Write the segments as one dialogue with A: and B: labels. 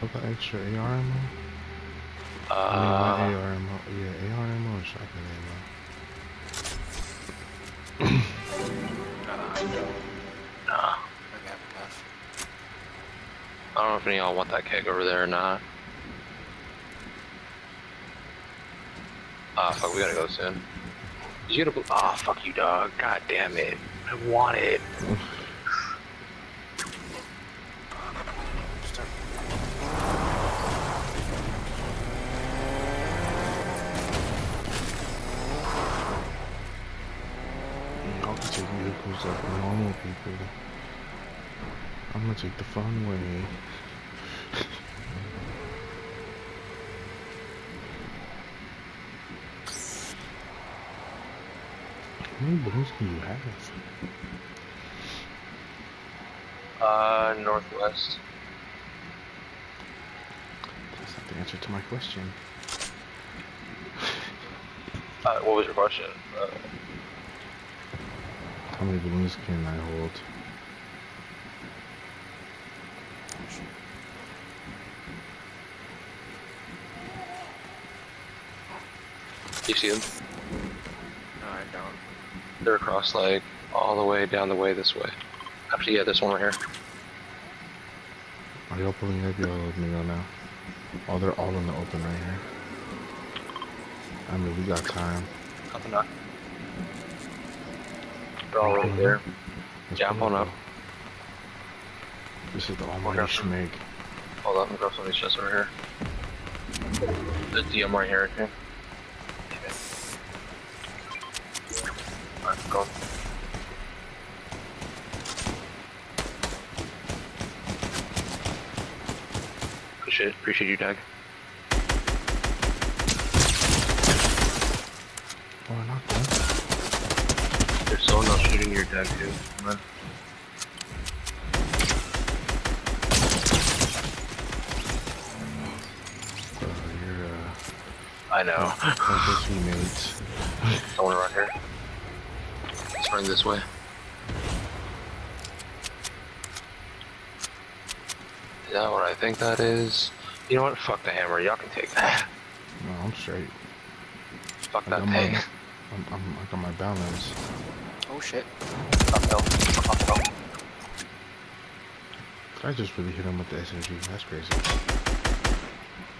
A: What about extra AR ammo?
B: Uh,
A: I mean, AR ammo. Yeah, AR ammo or shotgun ammo.
C: Uh, I don't.
B: nah.
C: I have enough.
B: I don't know if any of y'all want that keg over there or not. Ah, fuck, we gotta go soon. You gotta. Ah, fuck you, dog. God damn it. I want it.
A: take the fun way. How many balloons can you have?
B: Uh, northwest.
A: That's not the answer to my question.
B: Uh, what was your question? Uh,
A: How many balloons can I hold?
B: You see them?
C: No, I don't.
B: They're across, like, all the way down the way this way. Actually, yeah, this one right here.
A: Are y'all pulling up? Y'all let me know now. Oh, they're all in the open right here. I mean, we got time.
B: Nothing up. They're all right there.
A: Let's
B: Yeah, I'm
A: pull
B: pulling up.
A: This is the almighty
B: Okay.
A: schmig.
B: Hold up, I'm gonna grab some of these chests over here. The DM right here, okay? Alright, go. Appreciate, appreciate you, Doug.
A: Oh, I knocked.
B: There's someone else shooting your Doug too. Come on.
A: Uh, you're, uh,
B: I know.
A: like teammates.
B: Someone around here. Let's this way. Is that what I think that is? You know what? Fuck the hammer. Y'all can take that.
A: No, I'm straight.
B: Fuck
A: I
B: that
A: got my,
B: thing.
A: I'm, I'm, I got my balance.
C: Oh shit.
B: Up hill. Up.
A: I just really hit him with the SMG. That's crazy.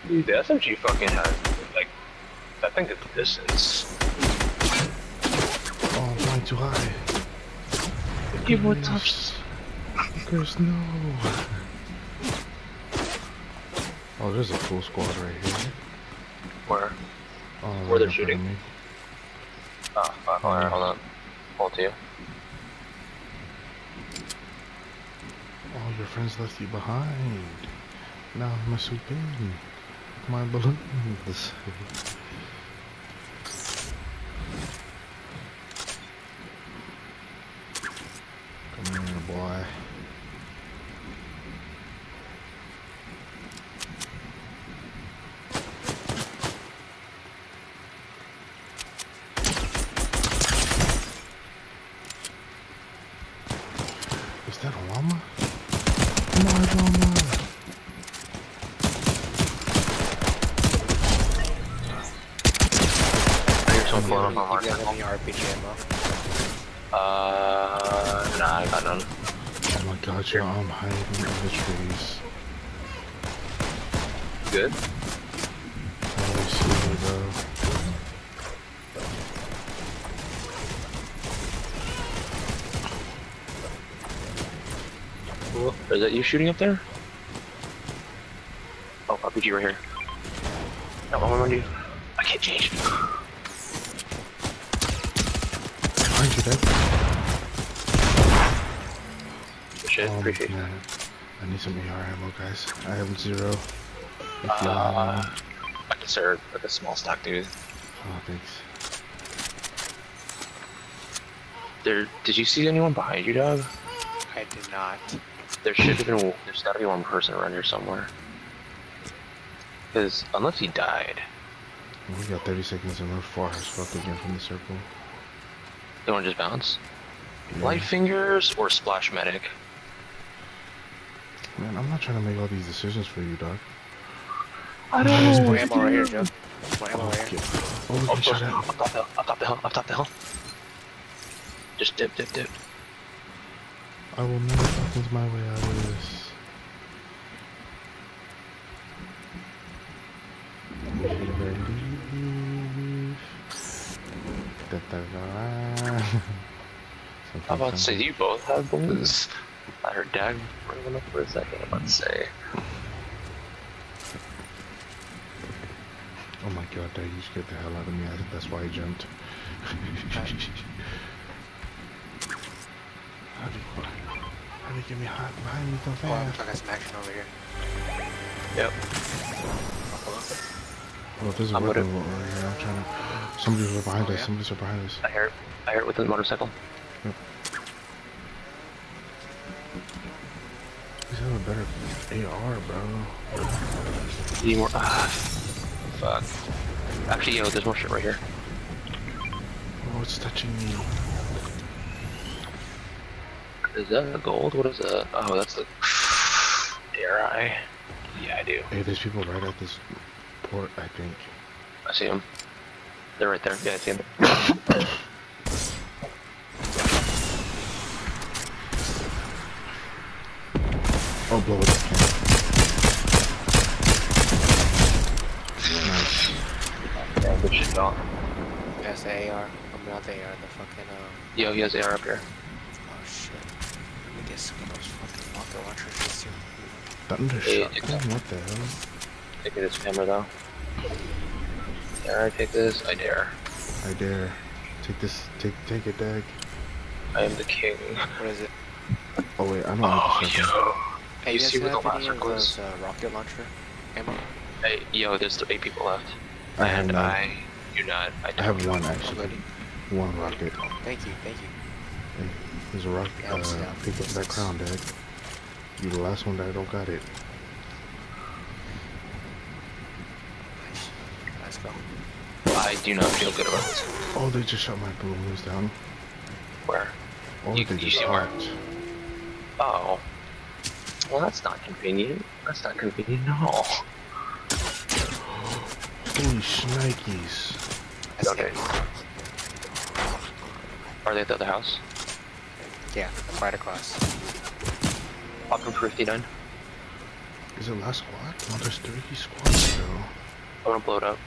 B: Dude, the SMG fucking has, like, I think it's distance.
A: Oh, I'm too high.
B: Give more
A: Chris. Chris, no. Oh, there's a full squad right here.
B: Where?
A: Oh,
B: Where they're
A: in front
B: shooting?
A: of me.
B: Ah, fuck. Hold on, hold on. Hold to you.
A: All your friends left you behind. Now I must swoop in. with My balloons. Come here, boy. Is that a llama? My llama!
B: I hear someone pulling up on
C: You
B: Mark.
C: got any RPG ammo?
B: Uh, nah, I got none.
A: Oh my god, yo, I'm hiding in the trees.
B: Good?
A: They see me, bro.
B: Cool. Is that you shooting up there? Oh, RPG right here. No, I'm on you. I can't change.
A: Behind you, Dad.
B: Shit,
A: Oh,
B: appreciate
A: man. I need some AR ammo, guys. I have zero. If
B: Uh. I can serve like a small stock, dude.
A: Oh, thanks.
B: There, did you see anyone behind you, dog?
C: I did not.
B: There should have been. There's got to be one person around here somewhere. Because unless he died,
A: We got 30 seconds and we're far as fuck again from the circle.
B: They want to just bounce.
A: Yeah.
B: Light fingers or splash medic?
A: Man, I'm not trying to make all these decisions for you, dog.
B: I
C: There's
B: know.
C: more ammo right here, Joe. More ammo
A: Oh,
C: right here.
A: oh,
B: Oh,
A: we
B: close.
A: shot at.
B: Up top the hill. Up top the hill. Up top the hill. Just dip, dip, dip.
A: I will never fucking my way out of this. Never leave. Da, da, da.
B: I'm about to say, you both have balloons. I heard Dag running up for a second. I'm about to say.
A: Oh my god, Dad, you scared the hell out of me. I think that's why I jumped. how do you, how do you get me hot behind me so
C: Oh, I
A: fast?
C: got some action over here.
B: Yep.
A: Oh, there's a
B: I'm
A: weapon
B: gonna-
A: over here. I'm trying to. Somebody's right behind
C: Oh,
A: us.
C: yeah?
A: Somebody's right behind us.
B: I hear it. I hear it with the motorcycle.
A: He's having a better AR, bro.
B: Need more. Ah, fuck. Actually, yo, there's more shit right here.
A: Oh, it's touching me.
B: Is that gold? What is that? Oh, that's the. Dare I? Yeah, I do.
A: Hey, there's people right at this port, I think.
B: I see them. They're right there. Yeah, I see them.
A: Oh, blow it up, Ken. Nice.
B: Yeah, good shit, dog.
C: That's the AR. I'm not the AR, the fucking, um...
B: Yo, he has AR up here.
C: Oh, shit. Let me get some of those fucking rocket launchers this too.
A: Thunder
B: Hey,
A: shotgun? What the hell?
B: Take this camera though. Dare I take this? I dare.
A: I dare. Take this. Take take it, Dag.
B: I am the king.
C: What is it?
A: Oh wait, I don't
B: Oh,
A: need the shotgun.
B: yo.
C: Hey,
B: You
C: you
B: see where the
C: have any
B: laser
C: of
B: goes?
C: uh, rocket launcher ammo?
B: Hey, yo, there's eight people left.
A: I have
B: and
A: none.
B: I do not. I,
A: I have
B: don't.
A: one
C: Oh,
A: actually.
C: goody.
A: One rocket.
C: Thank you, thank you.
A: Hey, there's a rocket.
C: Yeah, I'm
A: Uh,
C: down.
A: pick up that crown, Dag. You the last one that don't got it.
C: Nice. Let's go.
B: I do not feel good about this.
A: Oh, they just shot my balloons down.
B: Where?
A: Oh,
B: You-
A: they
B: you
A: just
B: see where? Oh. Well, that's not convenient. That's not convenient at all.
A: Holy shnikes.
B: Okay. Are they at the other house?
C: Yeah, right across.
B: Pop them for 59.
A: Is it last squad? No, there's three squads, bro.
B: I'm gonna blow it up.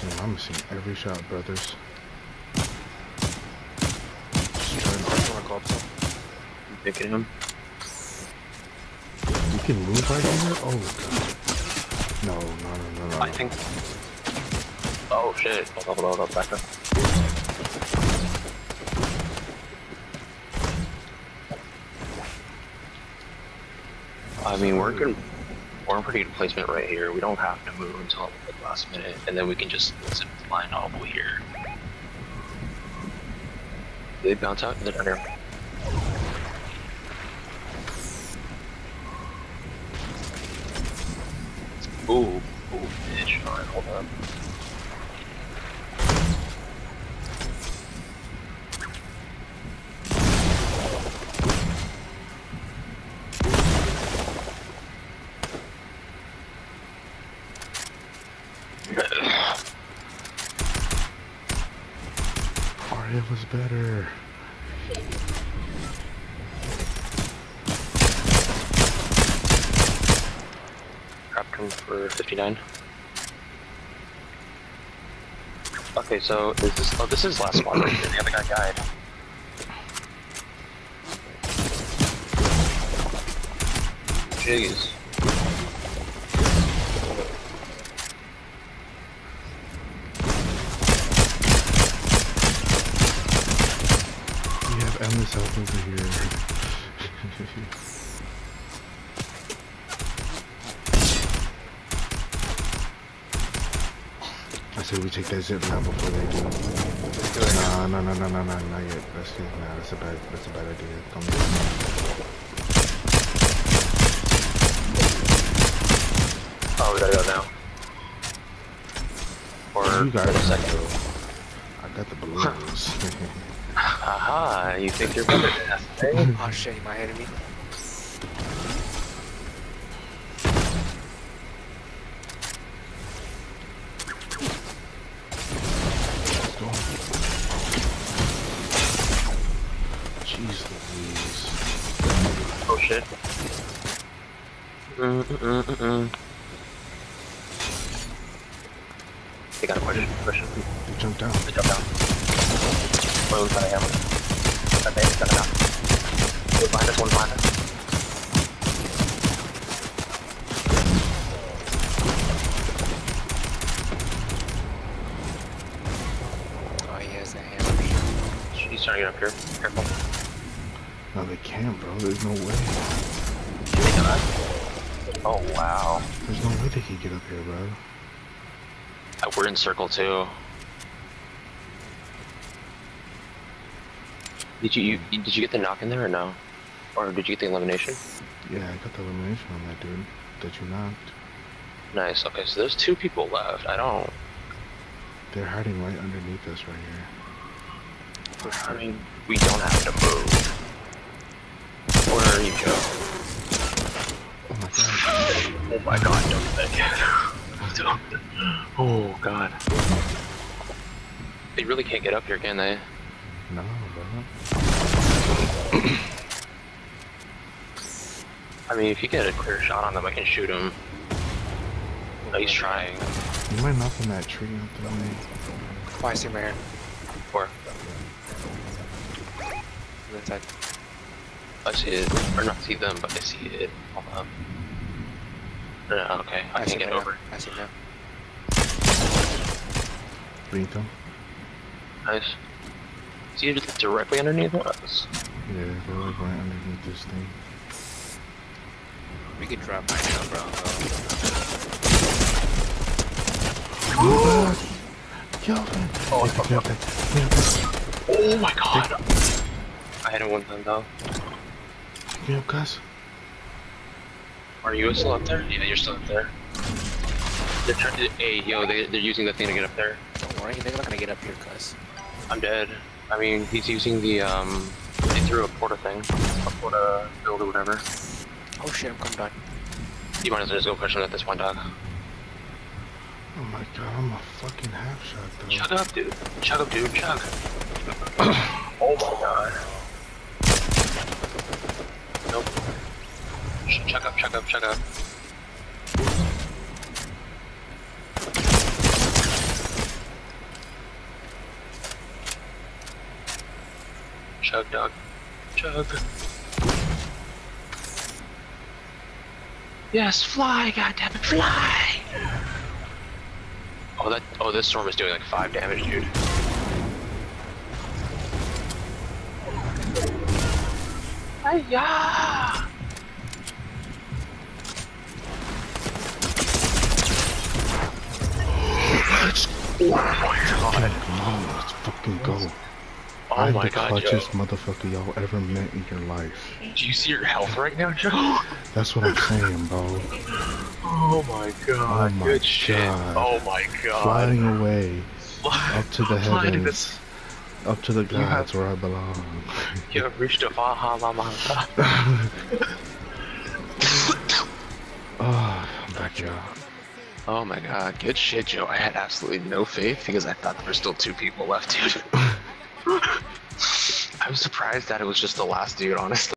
A: Damn, I'm missing every shot, brothers.
C: You wanna go some?
B: I'm picking him.
A: You can move right here? Oh, God. No, no, no, no, no.
B: I think. Oh shit. Hold up, hold up, back up. I mean, we're good. We're pretty good placement right here. We don't have to move until the last minute, and then we can just zip line all the way here. They bounce out? They're down here. Ooh, ooh, bitch. Alright, hold on.
A: Was better.
B: Crapped him for 59. Okay, so is this? Oh, this is last one right. The other guy died. Jeez.
A: We health over here. I say we take that zip now before they do.
C: Let's do it now.
A: Nah, no, no, no, no, no, not yet. That's it. Nah, that's a bad, that's a bad idea. Don't do it.
B: Oh, we gotta go now. Or
A: You got
B: a second.
A: bro. I got the balloons.
B: Haha, you think you're better than us, eh?
C: Oh shit, you might hit me.
A: Let's go. Jeez Louise.
B: Oh shit. Mm mm mm mm. They got a question. Question.
A: They jumped down.
B: They jump down. One of them trying to hammer. Okay, got it down. One behind us. One behind us.
C: Oh, he has that hammer.
B: He's trying to get up here. Careful.
A: No, they can't, bro. There's no way.
B: Can they not? Oh wow.
A: There's no way they can get up here, bro.
B: Uh, We're in circle two. Did you, you did you get the knock in there or no? Or did you get the elimination?
A: Yeah, I got the elimination on that dude that you knocked.
B: Nice. Okay, so there's two people left. I don't.
A: They're hiding right underneath us right here.
B: I mean, we don't have to move. Where are you, Joe?
A: Oh my god.
B: Oh my God! Don't do that again. Don't. Oh God. They really can't get up here, can they?
A: No, bro.
B: I mean, if you get a clear shot on them, I can shoot him. He's trying.
A: You might knock on that tree out the way.
C: Oh, I see him right here.
B: Or
C: On that side.
B: I see it, or not see them, but I see it. Hold on. No, no, okay, I,
C: see
B: can't get
C: right
B: over.
C: Now. I see him now.
A: Blink them.
B: Nice. See it directly underneath us.
A: Yeah, they're like right underneath this thing.
C: We can drop right now, bro.
A: Kelvin!
B: Oh,
A: Pick
B: fuck
A: me up there. Pick me up there.
B: Oh my god! I hit him one time though.
A: Pick me up, Gus.
B: Are you still up there? Yeah, you're still up there. They're trying to. Hey, yo, they, they're using the thing to get up there.
C: Don't worry, they're not gonna get up here, cuz.
B: I'm dead. I mean, he's using the, um. They threw a porta thing. A porta build or whatever.
C: Oh shit, I'm coming down.
B: You might as well just go push him at this point, dog.
A: Oh my god, I'm a fucking half shot though.
B: Chug up, dude. Chug up, dude. Chug. oh my god. Nope. Ch- Chug up, chug up, chug up. Chug, dog. Chug. Yes, fly, goddammit, fly! Oh, that. Oh, this storm is doing like five damage, dude. Hiya!
A: Let's
B: Oh my god!
A: Come on, let's fucking go.
B: Oh
A: I'm
B: my
A: the
B: god, Joe.
A: motherfucker y'all ever met in your life.
B: Do you see your health right now, Joe?
A: That's what I'm saying, bro.
B: Oh my god!
A: Oh my
B: Good shit!
A: God.
B: Oh my god!
A: Flying away,
B: Fly-
A: up to the
B: to
A: heavens, up to the gods where I belong.
B: You have reached a Valhalla.
A: Oh, ah, I'm back, y'all.
B: Oh my god, good shit, Joe. I had absolutely no faith because I thought there were still two people left, dude. I was surprised that it was just the last dude, honestly.